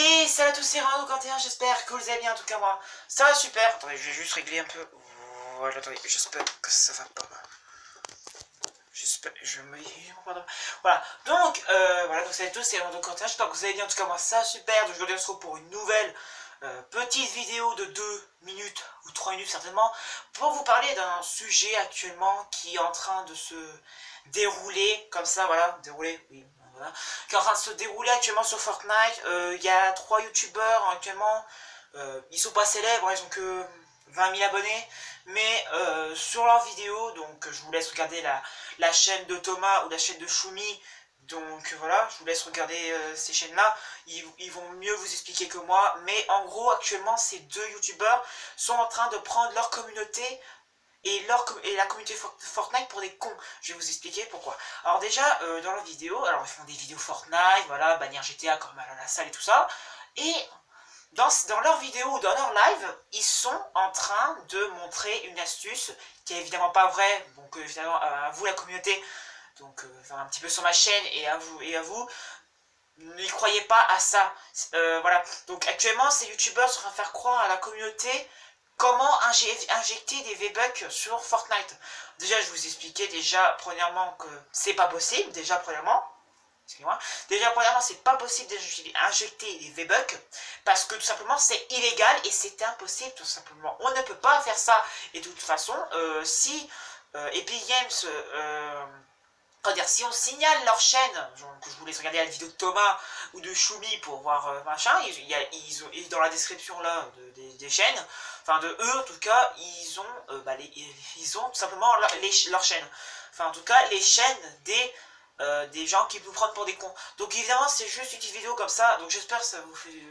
Et salut à tous, c'est Rando 41, j'espère que vous allez bien, en tout cas moi, ça va super. Attendez, je vais juste régler un peu. Voilà, attendez, j'espère que ça va pas. J'espère, je me... Voilà, donc, euh, voilà, donc salut à tous, c'est Rando 41, j'espère que vous allez bien, en tout cas moi, ça va super. Donc aujourd'hui, on se retrouve pour une nouvelle euh, petite vidéo de 2 minutes, ou 3 minutes certainement, pour vous parler d'un sujet actuellement qui est en train de se dérouler, comme ça, voilà, dérouler, oui, qui est en train de se dérouler actuellement sur Fortnite. Euh, il y a trois youtubeurs actuellement, euh, ils sont pas célèbres, ils ont que 20 000 abonnés, mais euh, sur leurs vidéos, donc je vous laisse regarder la, la chaîne de Thomas ou la chaîne de Shumi, donc voilà, je vous laisse regarder ces chaînes-là, ils, ils, vont mieux vous expliquer que moi, mais en gros actuellement ces deux youtubeurs sont en train de prendre leur communauté et, la communauté Fortnite pour des cons. Je vais vous expliquer pourquoi. Alors déjà, euh, dans leur vidéo, alors ils font des vidéos Fortnite, voilà, bannière GTA comme à la salle et tout ça, et dans, dans leur vidéo ou dans leur live, ils sont en train de montrer une astuce qui est évidemment pas vraie, donc euh, évidemment à vous la communauté, donc euh, un petit peu sur ma chaîne et à vous, et à vous n'y croyez pas à ça. voilà. Donc actuellement, ces youtubeurs sont en train de faire croire à la communauté Comment injecter des V-Bucks sur Fortnite Déjà, je vous expliquais déjà, premièrement, que c'est pas possible. Déjà, premièrement, excusez-moi. Déjà, premièrement, c'est pas possible d'injecter des V-Bucks parce que tout simplement, c'est illégal et c'est impossible, tout simplement. On ne peut pas faire ça. Et de toute façon, euh, si euh, Epic Games... Euh, dire, si on signale leur chaîne, je vous laisse regarder la vidéo de Thomas ou de Shumi pour voir machin, il y a, ils ont, dans la description là des, chaînes, enfin de eux en tout cas, ils ont, euh, bah, ils ont tout simplement leur chaîne. Enfin en tout cas, les chaînes des, euh, des gens qui vous prennent pour des cons. Donc évidemment, c'est juste une petite vidéo comme ça, donc j'espère que ça vous fait,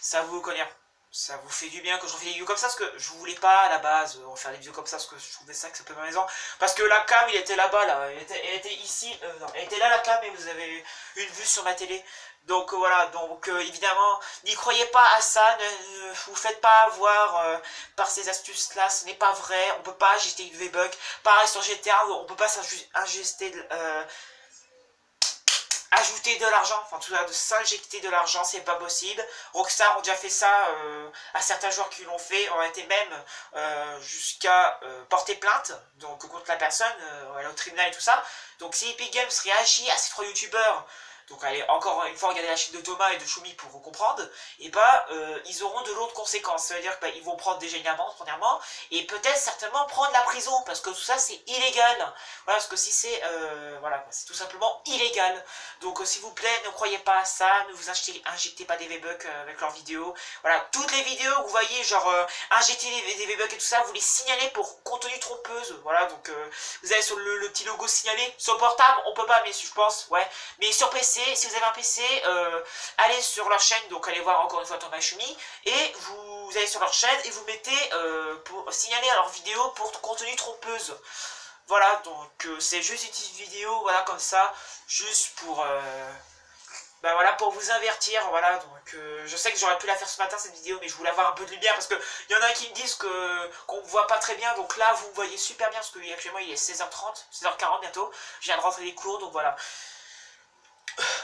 ça vous connaît. Ça vous fait du bien que je refais des vidéos comme ça, parce que je voulais pas à la base euh, faire des vidéos comme ça, parce que je trouvais ça que ça peut maison. Parce que la cam, il était là-bas, là, elle était, ici, non, elle était là la cam, et vous avez une vue sur ma télé. Donc voilà, donc euh, évidemment, n'y croyez pas à ça, ne, vous faites pas avoir euh, par ces astuces-là, ce n'est pas vrai, on peut pas injecter une V-Bug. Pareil sur GTA, on peut pas euh, ajouter de l'argent, enfin tout cas de s'injecter de l'argent, c'est pas possible. Rockstar ont déjà fait ça à certains joueurs qui l'ont fait, ont été même jusqu'à porter plainte donc contre la personne, au tribunal et tout ça. Donc si Epic Games réagit à ces trois youtubeurs donc allez encore une fois regarder la chaîne de Thomas et de Shumi pour vous comprendre, et bah euh, ils auront de l'autre conséquence. Ça veut dire qu'ils vont prendre déjà une amende premièrement, et peut-être certainement prendre la prison, parce que tout ça c'est illégal. Voilà, parce que si c'est euh, voilà, c'est tout simplement illégal. Donc euh, s'il vous plaît, ne croyez pas à ça, ne vous injectez, injectez pas des V-Bucks avec leurs vidéos. Voilà, toutes les vidéos que vous voyez, genre injecter des, V-Bucks et tout ça, vous les signalez pour contenu trompeuse. Voilà, donc vous allez sur le, petit logo signalé. Sur portable, on peut pas, mais je pense, ouais. Mais sur PC, si vous avez un PC, euh, allez sur leur chaîne, donc allez voir encore une fois Thomas Chumi, et vous, allez sur leur chaîne et vous mettez euh, pour signaler à leur vidéo pour contenu trompeuse. Voilà, donc euh, c'est juste une petite vidéo, voilà, comme ça, juste pour... Bah voilà, pour vous avertir, voilà, donc je sais que j'aurais pu la faire ce matin cette vidéo, mais je voulais avoir un peu de lumière, parce que il y en a qui me disent que qu'on voit pas très bien, donc là vous voyez super bien, parce que actuellement il est 16h30, 16h40 bientôt, je viens de rentrer les cours, donc voilà.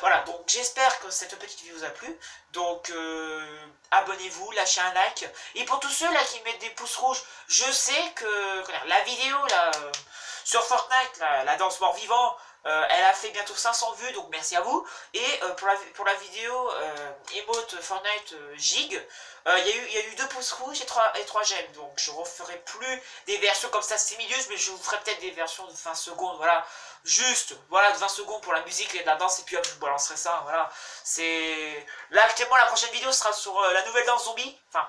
Voilà, donc j'espère que cette petite vidéo vous a plu. Donc euh, abonnez-vous, lâchez un like. Et pour tous ceux là qui mettent des pouces rouges, je sais que la vidéo là sur Fortnite, la danse mort vivant, euh, elle a fait bientôt 500 vues, donc merci à vous. Et euh, pour, la, pour la vidéo euh, emote Fortnite Gig, il y, y, a eu 2 pouces rouges et 3, et 3 j'aime. Donc je referai plus des versions comme ça stimuleuses, mais je vous ferai peut-être des versions de 20 secondes, voilà. Juste, voilà, de 20 secondes pour la musique et la danse, et puis hop, je vous balancerai ça, voilà. C'est... Là, actuellement, la prochaine vidéo sera sur la nouvelle danse zombie. Enfin,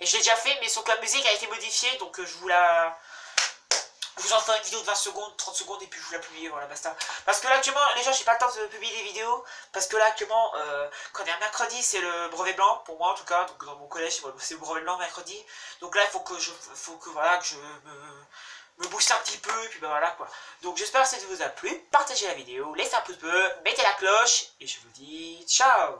et je l'ai déjà fait, mais sauf que la musique a été modifiée, donc je vous la... Je vous en ferai une vidéo de 20 secondes, 30 secondes et puis je vous la publie, voilà, basta. Parce que là actuellement, les gens, j'ai pas le temps de publier des vidéos. Parce que là actuellement, euh, quand il y a mercredi, c'est le brevet blanc, pour moi en tout cas. Donc dans mon collège, c'est le brevet blanc mercredi. Donc là, il faut que je, faut que, voilà, que je me, me booste un petit peu, et puis bah voilà quoi. Donc j'espère que ça vous a plu. Partagez la vidéo, laissez un pouce bleu, mettez la cloche, et je vous dis ciao